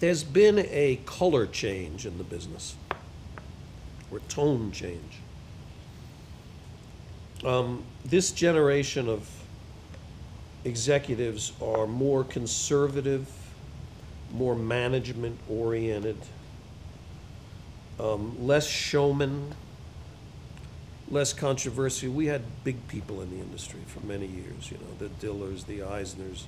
there's been a color change in the business, or tone change. Um, this generation of executives are more conservative, more management-oriented, um, less showman, less controversy. We had big people in the industry for many years, you know, the Dillers, the Eisners,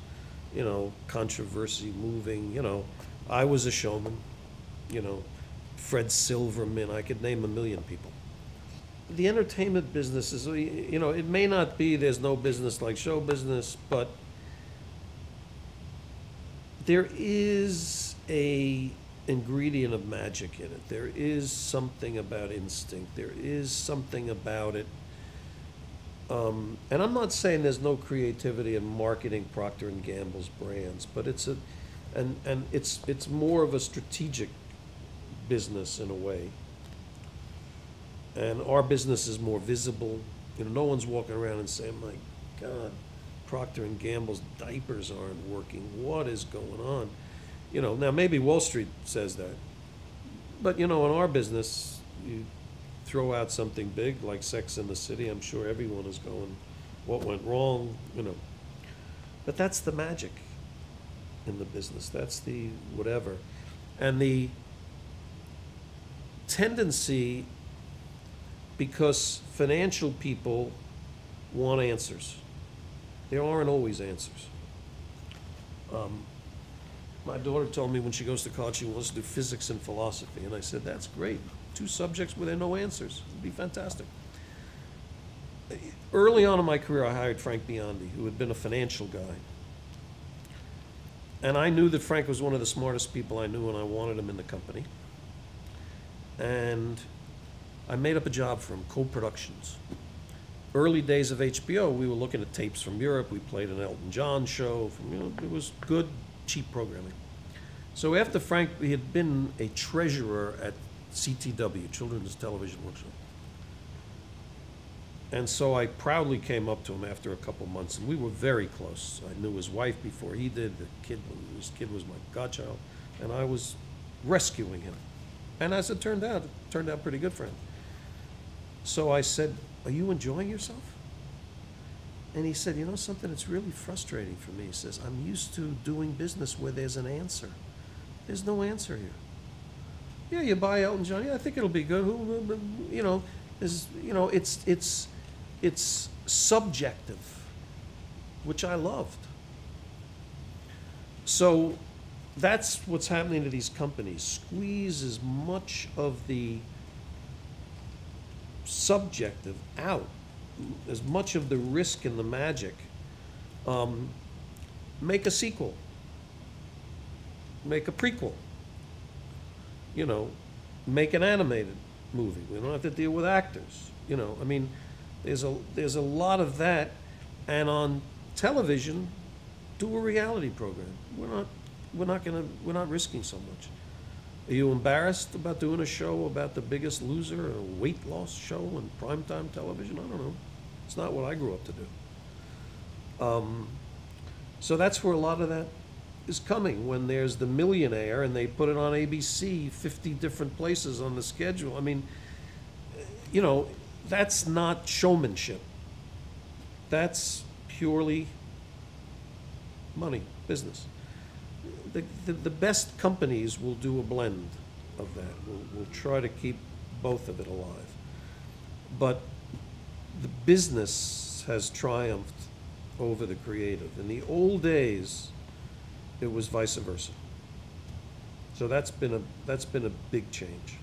you know, controversy moving, you know. I was a showman, you know, Fred Silverman, I could name a million people. The entertainment business is, you know, it may not be, there's no business like show business, but there is a ingredient of magic in it. There is something about instinct. There is something about it. Um, and I'm not saying there's no creativity in marketing Procter and Gamble's brands, but it's a, and and it's it's more of a strategic business in a way. And our business is more visible. You know, no one's walking around and saying, "My God, Procter and Gamble's diapers aren't working. What is going on?" You know, now maybe Wall Street says that, but you know, in our business, you throw out something big like Sex in the City. I'm sure everyone is going, "What went wrong?" You know, but that's the magic in the business. That's the whatever, and the tendency because financial people want answers. There aren't always answers. Um, my daughter told me when she goes to college she wants to do physics and philosophy, and I said, that's great. Two subjects where there are no answers. It'd be fantastic. Early on in my career, I hired Frank Biondi, who had been a financial guy. And I knew that Frank was one of the smartest people I knew, and I wanted him in the company. And I made up a job for him, co-productions. Early days of HBO, we were looking at tapes from Europe. We played an Elton John show. From, you know, it was good, cheap programming. So after Frank, he had been a treasurer at CTW, Children's Television Workshop. And so I proudly came up to him after a couple months, and we were very close. I knew his wife before he did. The kid, his kid was my godchild, and I was rescuing him. And as it turned out, it turned out pretty good for him. So I said, "Are you enjoying yourself?" And he said, "You know something? It's really frustrating for me." He says, "I'm used to doing business where there's an answer. There's no answer here." Yeah, you buy Elton John. Yeah, I think it'll be good. Who- You know, is you know, it's it's it's subjective, which I loved. So that's what's happening to these companies. Squeeze as much of the subjective out, as much of the risk and the magic. Um, make a sequel. Make a prequel. You know, make an animated movie. We don't have to deal with actors. You know, I mean, there's a there's a lot of that, and on television, do a reality program. We're not we're not gonna we're not risking so much. Are you embarrassed about doing a show about the biggest loser, a weight loss show on primetime television? I don't know. It's not what I grew up to do. Um, so that's where a lot of that is coming. When there's the millionaire and they put it on ABC, 50 different places on the schedule. I mean, you know, that's not showmanship. That's purely money, business. The, the, the best companies will do a blend of that. We'll, we'll try to keep both of it alive. But the business has triumphed over the creative. In the old days, it was vice versa. So that's been a, that's been a big change.